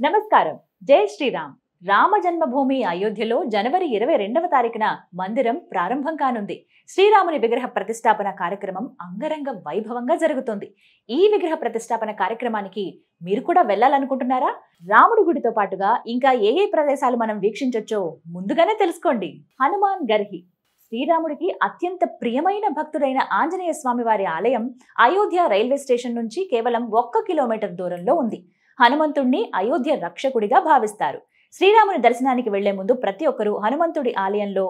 నమస్కారం. జై శ్రీరామ్. రామ జన్మభూమి అయోధ్యలో జనవరి ఇరవై రెండవ తారీఖున మందిరం ప్రారంభం కానుంది. శ్రీరాముని విగ్రహ ప్రతిష్టాపన కార్యక్రమం అంగరంగ వైభవంగా జరుగుతుంది. ఈ విగ్రహ ప్రతిష్టాపన కార్యక్రమానికి మీరు కూడా వెళ్ళాలనుకుంటున్నారా? రాముడి గుడితో పాటుగా ఇంకా ఏ ఏ ప్రదేశాలు మనం వీక్షించొచ్చో ముందుగానే తెలుసుకోండి. హనుమాన్ గర్హి. శ్రీరాముడికి అత్యంత ప్రియమైన భక్తుడైన ఆంజనేయ స్వామి వారి ఆలయం అయోధ్య రైల్వే స్టేషన్ నుంచి కేవలం ఒక్క కిలోమీటర్ దూరంలో ఉంది. హనుమంతుణ్ణి అయోధ్య రక్షకుడిగా భావిస్తారు. శ్రీరాముని దర్శనానికి వెళ్ళే ముందు ప్రతి ఒక్కరూ హనుమంతుడి ఆలయంలో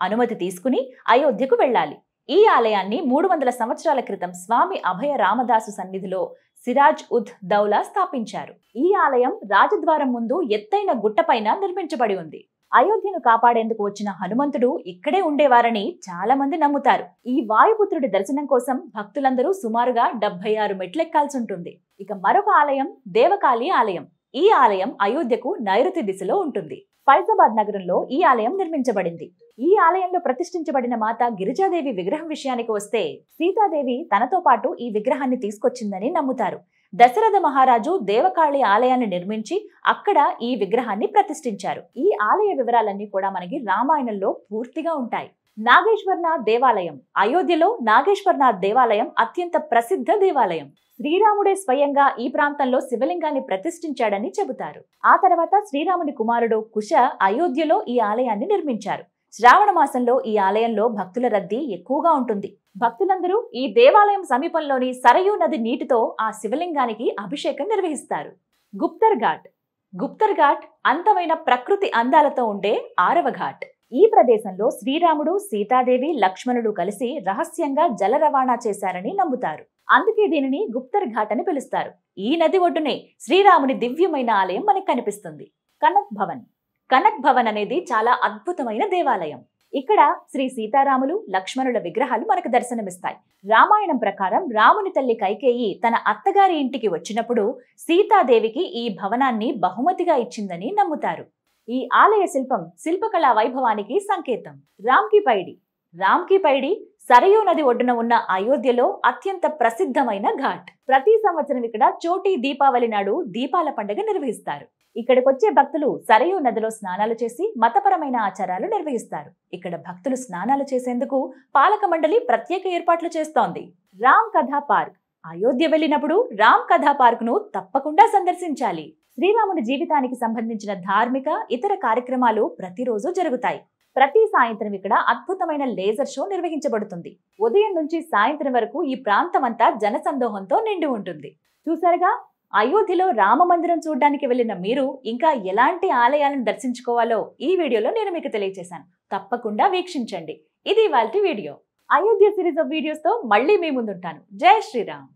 అనుమతి తీసుకుని అయోధ్యకు వెళ్ళాలి. ఈ ఆలయాన్ని మూడు వందల సంవత్సరాల క్రితం స్వామి అభయ రామదాసు సన్నిధిలో సిరాజ్ ఉద్ దౌలా స్థాపించారు. ఈ ఆలయం రాజద్వారం ముందు ఎత్తైన గుట్టపైన నిర్మించబడి ఉంది. అయోధ్యను కాపాడేందుకు వచ్చిన హనుమంతుడు ఇక్కడే ఉండేవారని చాలా మంది నమ్ముతారు. ఈ వాయుపుత్రుడి దర్శనం కోసం భక్తులందరూ సుమారుగా డెబ్బై ఆరు మెట్లెక్కాల్సి ఉంటుంది. ఇక మరొక ఆలయం దేవకాళి ఆలయం. ఈ ఆలయం అయోధ్యకు నైరుతి దిశలో ఉంటుంది. ఫైజాబాద్ నగరంలో ఈ ఆలయం నిర్మించబడింది. ఈ ఆలయంలో ప్రతిష్ఠించబడిన మాత గిరిజాదేవి విగ్రహం విషయానికి వస్తే సీతాదేవి తనతో పాటు ఈ విగ్రహాన్ని తీసుకొచ్చిందని నమ్ముతారు. దశరథ మహారాజు దేవకాళి ఆలయాన్ని నిర్మించి అక్కడ ఈ విగ్రహాన్ని ప్రతిష్ఠించారు. ఈ ఆలయ వివరాలన్నీ కూడా మనకి రామాయణంలో పూర్తిగా ఉంటాయి. నాగేశ్వరనాథ్ దేవాలయం అయోధ్యలో నాగేశ్వరనాథ్ దేవాలయం అత్యంత ప్రసిద్ధ దేవాలయం. శ్రీరాముడే స్వయంగా ఈ ప్రాంతంలో శివలింగాన్ని ప్రతిష్ఠించాడని చెబుతారు. ఆ తర్వాత శ్రీరాముని కుమారుడు కుశ అయోధ్యలో ఈ ఆలయాన్ని నిర్మించారు. శ్రావణ మాసంలో ఈ ఆలయంలో భక్తుల రద్దీ ఎక్కువగా ఉంటుంది. భక్తులందరూ ఈ దేవాలయం సమీపంలోని సరయూ నది నీటితో ఆ శివలింగానికి అభిషేకం నిర్వహిస్తారు. గుప్తర్ ఘాట్. గుప్తర్ ఘాట్ అంతమైన ప్రకృతి అందాలతో ఉండే ఆరవ ఘాట్. ఈ ప్రదేశంలో శ్రీరాముడు సీతాదేవి లక్ష్మణుడు కలిసి రహస్యంగా జల రవాణా చేశారని నమ్ముతారు. అందుకే దీనిని గుప్తర్ ఘాట్ అని పిలుస్తారు. ఈ నది ఒడ్డునే శ్రీరాముని దివ్యమైన ఆలయం మనకు కనిపిస్తుంది. కనక్ భవన్. కనక్ భవన్ అనేది చాలా అద్భుతమైన దేవాలయం. ఇక్కడ శ్రీ సీతారాములు లక్ష్మణుల విగ్రహాలు మనకు దర్శనమిస్తాయి. రామాయణం ప్రకారం రాముని తల్లి కైకేయి తన అత్తగారి ఇంటికి వచ్చినప్పుడు సీతాదేవికి ఈ భవనాన్ని బహుమతిగా ఇచ్చిందని నమ్ముతారు. ఈ ఆలయ శిల్పం శిల్పకళా వైభవానికి సంకేతం. రామ్కి పైడి. రామ్కి పైడి సరయూ నది ఒడ్డున ఉన్న అయోధ్యలో అత్యంత ప్రసిద్ధమైన ఘాట్. ప్రతి సంవత్సరం ఇక్కడ చోటి దీపావళి నాడు దీపాల పండుగ నిర్వహిస్తారు. ఇక్కడికొచ్చే భక్తులు సరయూ నదిలో స్నానాలు చేసి మతపరమైన ఆచారాలు నిర్వహిస్తారు. ఇక్కడ భక్తులు స్నానాలు చేసేందుకు పాలక మండలి ప్రత్యేక ఏర్పాట్లు చేస్తోంది. రామ్ కథా పార్క్. అయోధ్య వెళ్ళినప్పుడు రామ్ కథా పార్క్ను తప్పకుండా సందర్శించాలి. శ్రీరాముని జీవితానికి సంబంధించిన ధార్మిక ఇతర కార్యక్రమాలు ప్రతిరోజు జరుగుతాయి. ప్రతి సాయంత్రం ఇక్కడ అద్భుతమైన లేజర్ షో నిర్వహించబడుతుంది. ఉదయం నుంచి సాయంత్రం వరకు ఈ ప్రాంతం అంతా జనసందోహంతో నిండి ఉంటుంది. చూసారుగా అయోధ్యలో రామ మందిరం చూడడానికి వెళ్ళిన మీరు ఇంకా ఎలాంటి ఆలయాలను దర్శించుకోవాలో ఈ వీడియోలో నేను మీకు తెలియజేశాను తప్పకుండా వీక్షించండి. ఇది వాళ్ళ వీడియో. అయోధ్య సిరీస్ ఆఫ్ వీడియోస్తో మళ్ళీ మీ ముందుంటాను. జై శ్రీరామ్.